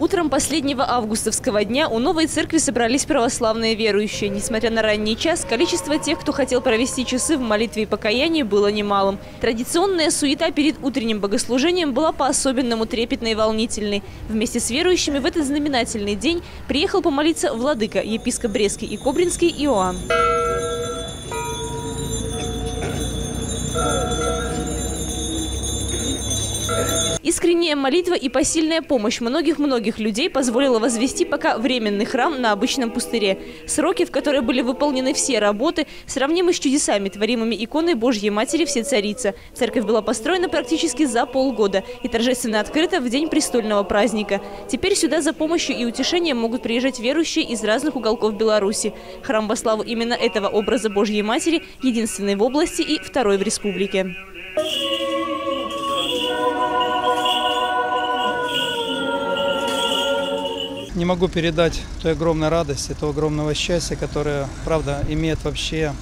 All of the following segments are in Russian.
Утром последнего августовского дня у новой церкви собрались православные верующие. Несмотря на ранний час, количество тех, кто хотел провести часы в молитве и покаянии, было немалым. Традиционная суета перед утренним богослужением была по-особенному трепетной и волнительной. Вместе с верующими в этот знаменательный день приехал помолиться владыка, епископ Брестский и Кобринский Иоанн. Искренняя молитва и посильная помощь многих-многих людей позволила возвести пока временный храм на обычном пустыре. Сроки, в которые были выполнены все работы, сравнимы с чудесами, творимыми иконой Божьей Матери Всецарица. Церковь была построена практически за полгода и торжественно открыта в день престольного праздника. Теперь сюда за помощью и утешением могут приезжать верующие из разных уголков Беларуси. Храм во славу именно этого образа Божьей Матери единственный в области и второй в республике. Не могу передать той огромной радости, того огромного счастья, которое, правда, имеет вообще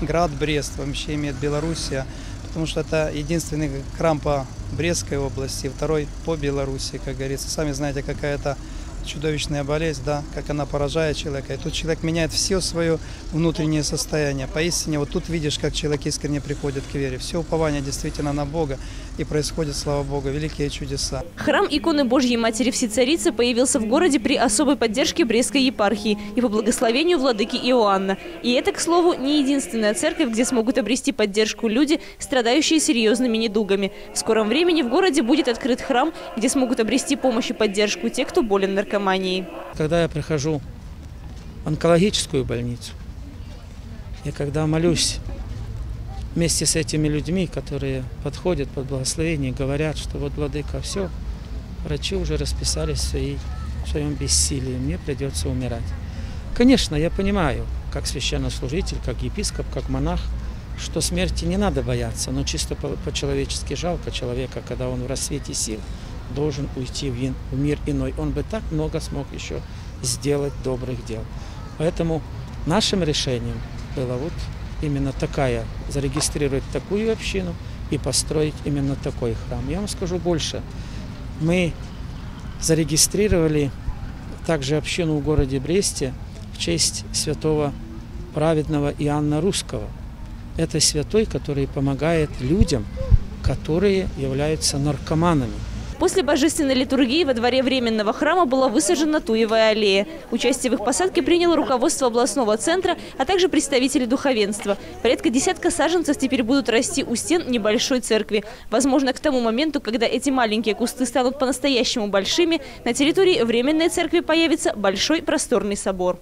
град Брест, вообще имеет Белоруссия, потому что это единственный храм по Брестской области, второй по Беларуси, как говорится. Сами знаете, какая это чудовищная болезнь, да, как она поражает человека. И тут человек меняет все свое внутреннее состояние. Поистине, вот тут видишь, как человек искренне приходит к вере. Все упование действительно на Бога, и происходит, слава Богу, великие чудеса. Храм иконы Божьей Матери Всецарицы появился в городе при особой поддержке Брестской епархии и по благословению владыки Иоанна. И это, к слову, не единственная церковь, где смогут обрести поддержку люди, страдающие серьезными недугами. В скором времени в городе будет открыт храм, где смогут обрести помощь и поддержку те, кто болен наркоманией. Когда я прихожу в онкологическую больницу, и когда молюсь вместе с этими людьми, которые подходят под благословение, говорят, что вот, Владыка, все, врачи уже расписались в, своей, в своем бессилии, мне придется умирать. Конечно, я понимаю, как священнослужитель, как епископ, как монах, что смерти не надо бояться, но чисто по-человечески жалко человека, когда он в рассвете сил должен уйти в мир иной. Он бы так много смог еще сделать добрых дел. Поэтому нашим решением было вот именно такая, зарегистрировать такую общину и построить именно такой храм. Я вам скажу больше. Мы зарегистрировали также общину в городе Бресте в честь святого праведного Иоанна Русского. Это святой, который помогает людям, которые являются наркоманами. После божественной литургии во дворе временного храма была высажена туевая аллея. Участие в их посадке приняло руководство областного центра, а также представители духовенства. Порядка десятка саженцев теперь будут расти у стен небольшой церкви. Возможно, к тому моменту, когда эти маленькие кусты станут по-настоящему большими, на территории временной церкви появится большой просторный собор.